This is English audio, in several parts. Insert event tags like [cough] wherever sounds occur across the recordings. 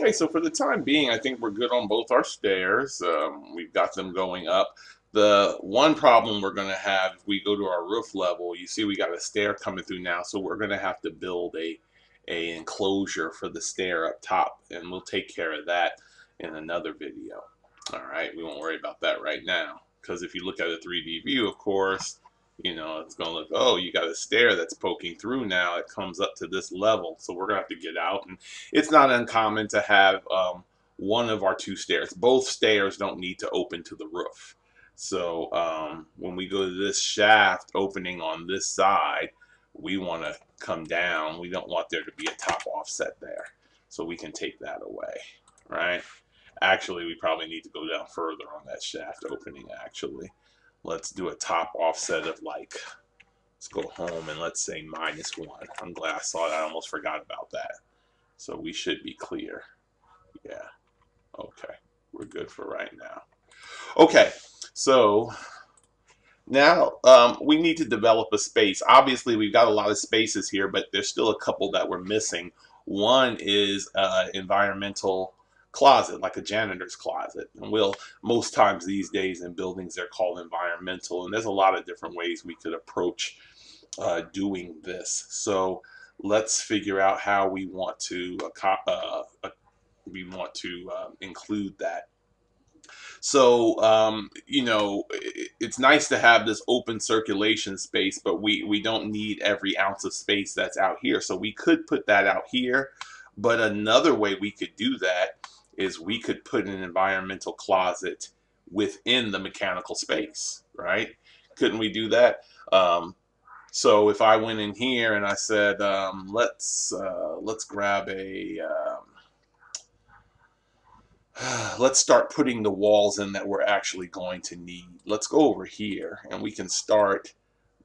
Okay, so for the time being, I think we're good on both our stairs. Um, we've got them going up. The one problem we're going to have if we go to our roof level, you see we got a stair coming through now, so we're going to have to build a, a enclosure for the stair up top, and we'll take care of that in another video. All right, we won't worry about that right now, because if you look at a 3D view, of course, you know, it's going to look, oh, you got a stair that's poking through now. It comes up to this level. So we're going to have to get out. And it's not uncommon to have um, one of our two stairs. Both stairs don't need to open to the roof. So um, when we go to this shaft opening on this side, we want to come down. We don't want there to be a top offset there. So we can take that away, right? Actually, we probably need to go down further on that shaft opening, actually let's do a top offset of like, let's go home and let's say minus one. I'm glad I saw that. I almost forgot about that. So we should be clear. Yeah. Okay. We're good for right now. Okay. So now um, we need to develop a space. Obviously, we've got a lot of spaces here, but there's still a couple that we're missing. One is uh, environmental closet, like a janitor's closet. And we'll, most times these days in buildings, they're called environmental. And there's a lot of different ways we could approach uh, doing this. So let's figure out how we want to, uh, uh, we want to uh, include that. So, um, you know, it's nice to have this open circulation space, but we, we don't need every ounce of space that's out here. So we could put that out here. But another way we could do that is we could put an environmental closet within the mechanical space, right? Couldn't we do that? Um, so if I went in here and I said, um, let's uh, let's grab a um, [sighs] let's start putting the walls in that we're actually going to need. Let's go over here and we can start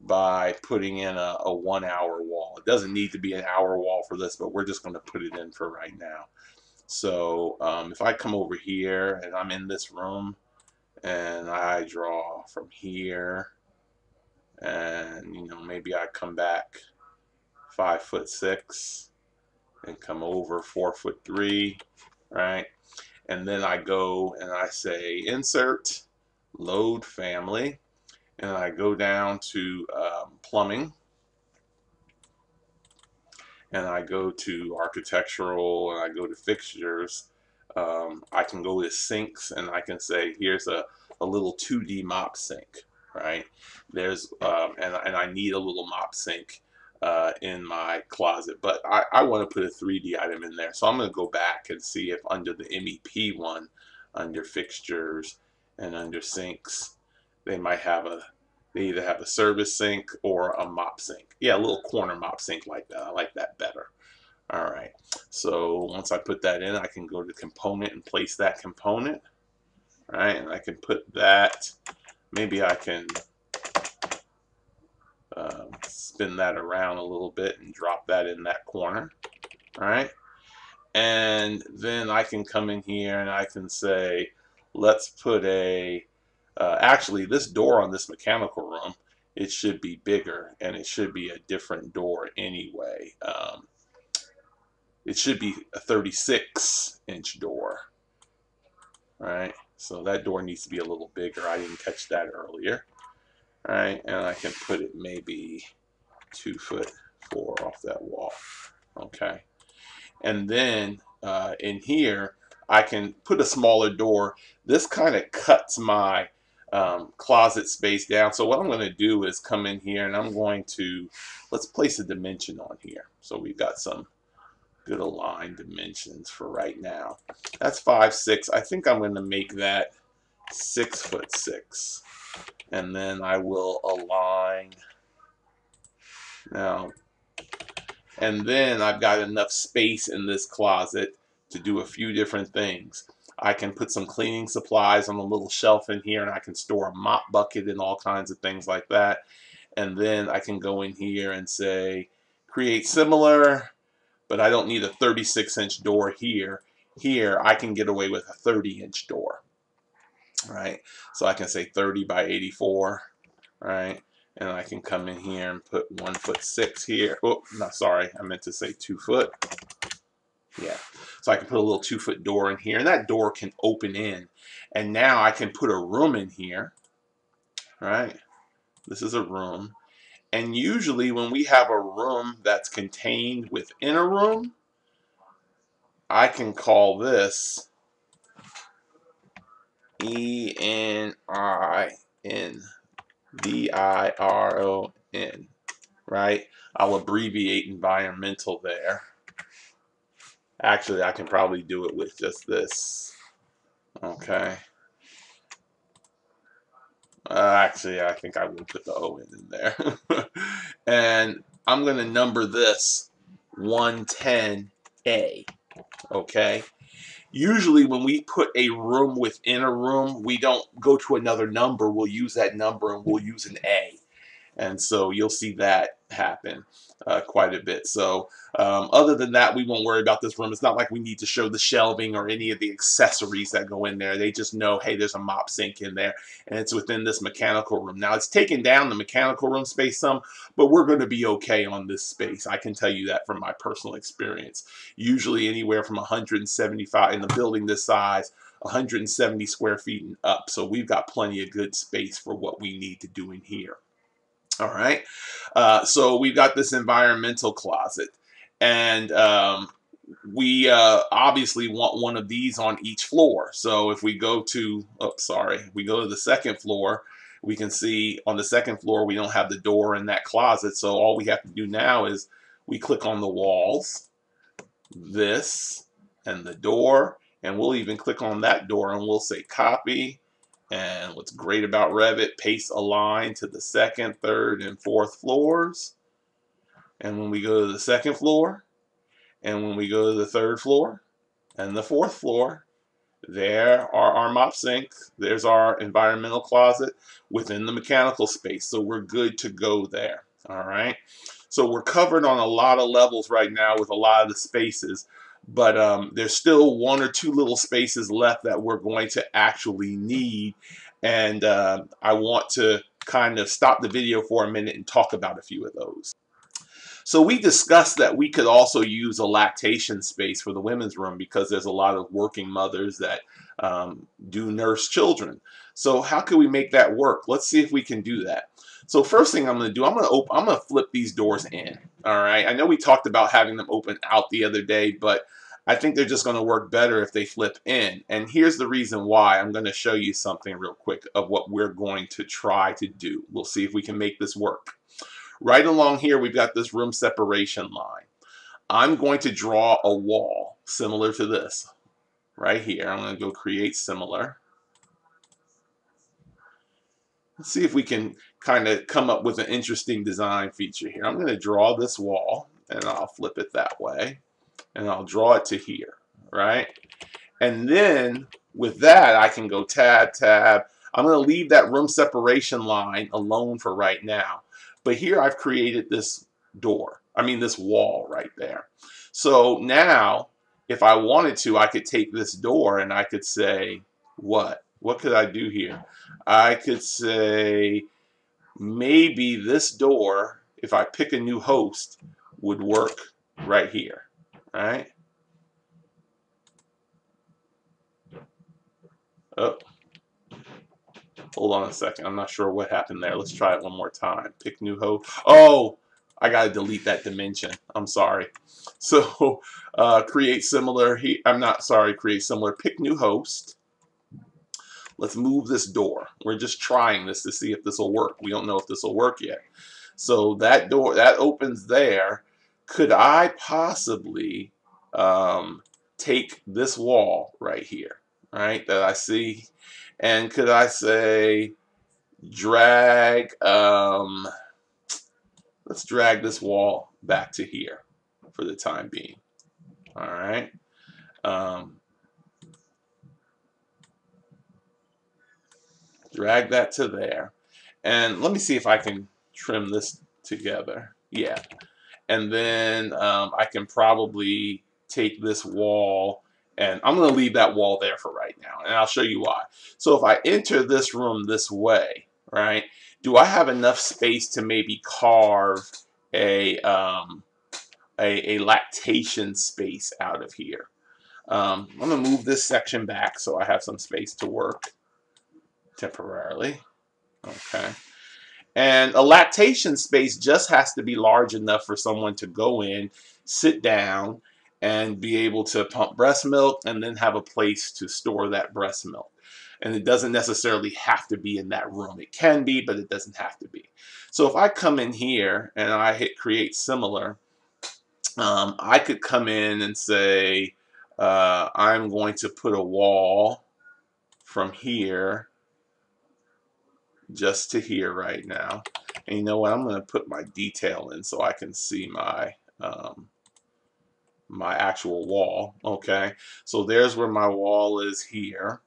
by putting in a, a one hour wall. It doesn't need to be an hour wall for this, but we're just going to put it in for right now. So um, if I come over here and I'm in this room and I draw from here and you know maybe I come back five foot six and come over four foot three right? And then I go and I say insert load family and I go down to um, plumbing and I go to architectural and I go to fixtures, um, I can go to sinks and I can say, here's a, a little 2D mop sink, right? There's, um, and, and I need a little mop sink uh, in my closet, but I, I want to put a 3D item in there. So I'm going to go back and see if under the MEP one, under fixtures and under sinks, they might have a they either have a service sink or a mop sink. Yeah, a little corner mop sink like that. I like that better. All right, so once I put that in, I can go to component and place that component. All right, and I can put that, maybe I can uh, spin that around a little bit and drop that in that corner. All right, and then I can come in here and I can say, let's put a uh, actually, this door on this mechanical room, it should be bigger and it should be a different door anyway. Um, it should be a 36 inch door. right? so that door needs to be a little bigger. I didn't catch that earlier. right? and I can put it maybe two foot four off that wall. Okay, and then uh, in here I can put a smaller door. This kind of cuts my um, closet space down. So what I'm going to do is come in here and I'm going to, let's place a dimension on here. So we've got some good aligned dimensions for right now. That's five, six. I think I'm going to make that six foot six. And then I will align now. And then I've got enough space in this closet to do a few different things. I can put some cleaning supplies on a little shelf in here and I can store a mop bucket and all kinds of things like that. And then I can go in here and say, create similar, but I don't need a 36 inch door here. Here, I can get away with a 30 inch door, right? So I can say 30 by 84, right? And I can come in here and put one foot six here. Oh, no, sorry, I meant to say two foot. Yeah. So I can put a little two foot door in here and that door can open in. And now I can put a room in here, right? This is a room. And usually when we have a room that's contained within a room, I can call this E N I N D I R O N, right? I'll abbreviate environmental there. Actually, I can probably do it with just this. Okay. Uh, actually, I think I will put the O in there. [laughs] and I'm going to number this 110A. Okay. Usually when we put a room within a room, we don't go to another number. We'll use that number and we'll use an A. And so you'll see that happen uh, quite a bit. So um, other than that, we won't worry about this room. It's not like we need to show the shelving or any of the accessories that go in there. They just know, hey, there's a mop sink in there, and it's within this mechanical room. Now, it's taken down the mechanical room space some, but we're going to be okay on this space. I can tell you that from my personal experience. Usually anywhere from 175 in the building this size, 170 square feet and up. So we've got plenty of good space for what we need to do in here. [laughs] All right. Uh, so we've got this environmental closet. And um, we uh, obviously want one of these on each floor. So if we go to, oh, sorry, we go to the second floor, we can see on the second floor we don't have the door in that closet. So all we have to do now is we click on the walls, this, and the door, and we'll even click on that door and we'll say copy. And what's great about Revit, paste align to the second, third, and fourth floors. And when we go to the second floor, and when we go to the third floor and the fourth floor, there are our mop sinks. There's our environmental closet within the mechanical space. So we're good to go there. All right. So we're covered on a lot of levels right now with a lot of the spaces. But um, there's still one or two little spaces left that we're going to actually need. And uh, I want to kind of stop the video for a minute and talk about a few of those. So we discussed that we could also use a lactation space for the women's room because there's a lot of working mothers that um, do nurse children. So how can we make that work? Let's see if we can do that. So first thing I'm going to do, I'm going to open, I'm going to flip these doors in. All right. I know we talked about having them open out the other day, but I think they're just going to work better if they flip in. And here's the reason why. I'm going to show you something real quick of what we're going to try to do. We'll see if we can make this work. Right along here, we've got this room separation line. I'm going to draw a wall similar to this right here. I'm going to go create similar. Let's see if we can kind of come up with an interesting design feature here. I'm going to draw this wall and I'll flip it that way and I'll draw it to here, right? And then with that, I can go tab, tab. I'm going to leave that room separation line alone for right now. But here I've created this door. I mean this wall right there. So now if I wanted to, I could take this door and I could say, what? What could I do here? I could say maybe this door, if I pick a new host, would work right here. Right? Oh, Hold on a second. I'm not sure what happened there. Let's try it one more time. Pick new host. Oh, I got to delete that dimension. I'm sorry. So [laughs] uh, create similar. He, I'm not sorry. Create similar. Pick new host. Let's move this door. We're just trying this to see if this will work. We don't know if this will work yet. So that door that opens there. Could I possibly um, take this wall right here, right, that I see and could I say drag, um, let's drag this wall back to here for the time being. All right. Um, drag that to there. And let me see if I can trim this together. Yeah. And then um, I can probably take this wall and I'm going to leave that wall there for right now, and I'll show you why. So if I enter this room this way, right, do I have enough space to maybe carve a, um, a, a lactation space out of here. Um, I'm going to move this section back so I have some space to work temporarily. Okay. And a lactation space just has to be large enough for someone to go in, sit down, and be able to pump breast milk and then have a place to store that breast milk. And it doesn't necessarily have to be in that room. It can be, but it doesn't have to be. So if I come in here and I hit create similar, um, I could come in and say, uh, I'm going to put a wall from here just to here right now. And you know what? I'm going to put my detail in so I can see my um, my actual wall. Okay, so there's where my wall is here.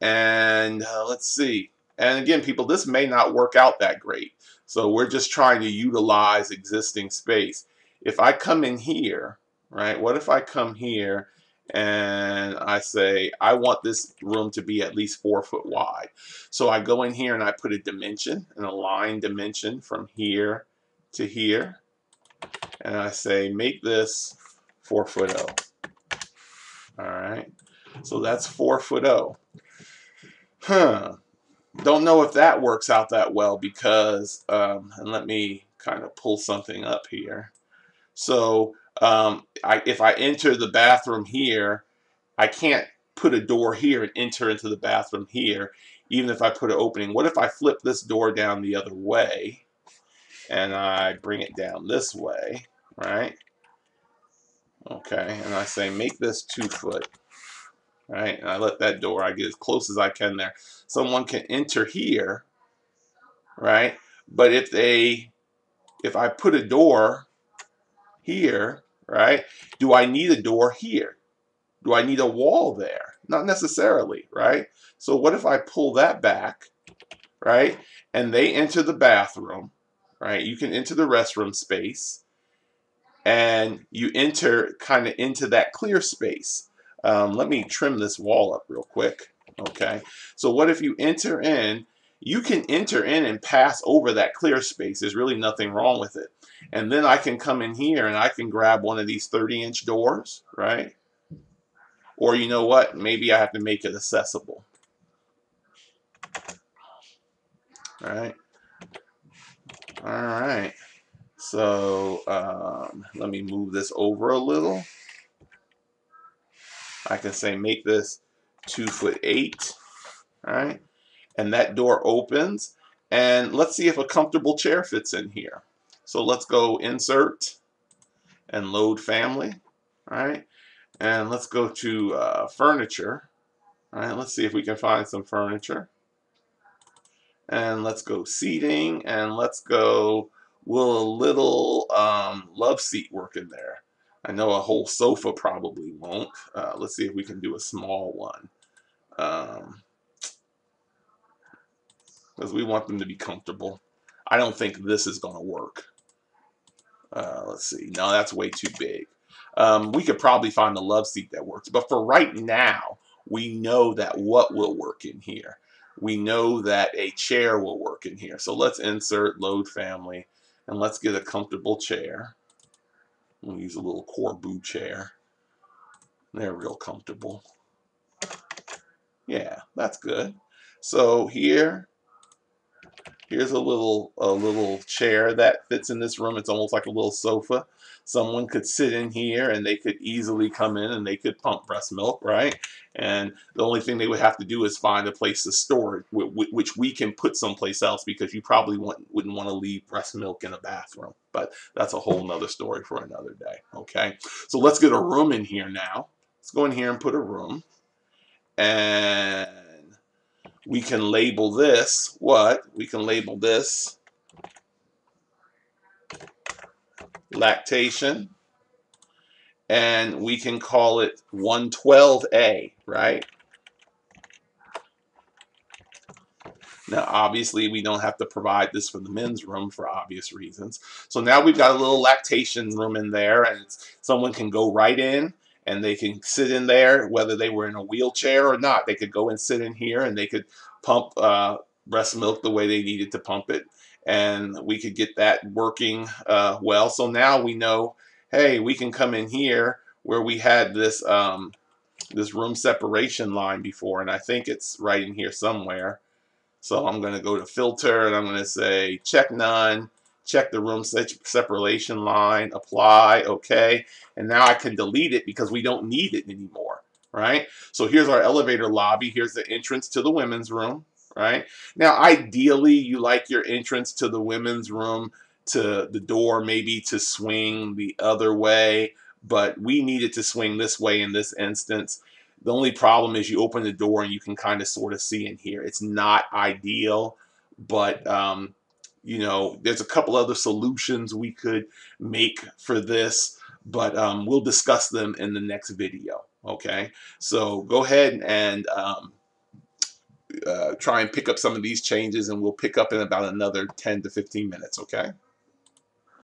And uh, let's see. And again, people, this may not work out that great. So we're just trying to utilize existing space. If I come in here, right, what if I come here and I say, I want this room to be at least four foot wide. So I go in here and I put a dimension, an aligned dimension from here to here. And I say, make this four foot O. All right. So that's four foot O. Huh. Don't know if that works out that well because, um, and let me kind of pull something up here. So um, I, if I enter the bathroom here, I can't put a door here and enter into the bathroom here, even if I put an opening. What if I flip this door down the other way and I bring it down this way, right? Okay, and I say make this two foot, right? And I let that door, I get as close as I can there. Someone can enter here, right? But if they, if I put a door here, right? Do I need a door here? Do I need a wall there? Not necessarily, right? So what if I pull that back, right? And they enter the bathroom, right? You can enter the restroom space and you enter kind of into that clear space. Um, let me trim this wall up real quick. Okay, so what if you enter in, you can enter in and pass over that clear space. There's really nothing wrong with it. And then I can come in here and I can grab one of these 30 inch doors, right? Or you know what? Maybe I have to make it accessible. All right. All right. So um, let me move this over a little. I can say make this two foot eight. All right. And that door opens. And let's see if a comfortable chair fits in here. So let's go insert and load family. All right. And let's go to uh, furniture. All right. Let's see if we can find some furniture. And let's go seating and let's go, will a little um, love seat work in there? I know a whole sofa probably won't. Uh, let's see if we can do a small one. Um, because we want them to be comfortable. I don't think this is going to work. Uh, let's see. No, that's way too big. Um, we could probably find the love seat that works. But for right now, we know that what will work in here. We know that a chair will work in here. So let's insert load family and let's get a comfortable chair. We'll use a little Corbu chair. They're real comfortable. Yeah, that's good. So here Here's a little a little chair that fits in this room. It's almost like a little sofa. Someone could sit in here and they could easily come in and they could pump breast milk, right? And the only thing they would have to do is find a place to store it, which we can put someplace else because you probably wouldn't want to leave breast milk in a bathroom. But that's a whole nother story for another day, okay? So let's get a room in here now. Let's go in here and put a room. And we can label this what? We can label this lactation and we can call it 112A, right? Now, obviously, we don't have to provide this for the men's room for obvious reasons. So now we've got a little lactation room in there, and someone can go right in and they can sit in there, whether they were in a wheelchair or not. They could go and sit in here and they could pump uh, breast milk the way they needed to pump it. And we could get that working uh, well. So now we know hey, we can come in here where we had this um, this room separation line before, and I think it's right in here somewhere. So I'm going to go to filter and I'm going to say check none, check the room separation line, apply, okay. And now I can delete it because we don't need it anymore, right? So here's our elevator lobby. Here's the entrance to the women's room, right? Now, ideally, you like your entrance to the women's room to the door maybe to swing the other way, but we needed to swing this way in this instance. The only problem is you open the door and you can kind of sort of see in here. It's not ideal, but um, you know, there's a couple other solutions we could make for this, but um, we'll discuss them in the next video. Okay, so go ahead and um, uh, try and pick up some of these changes, and we'll pick up in about another 10 to 15 minutes. Okay.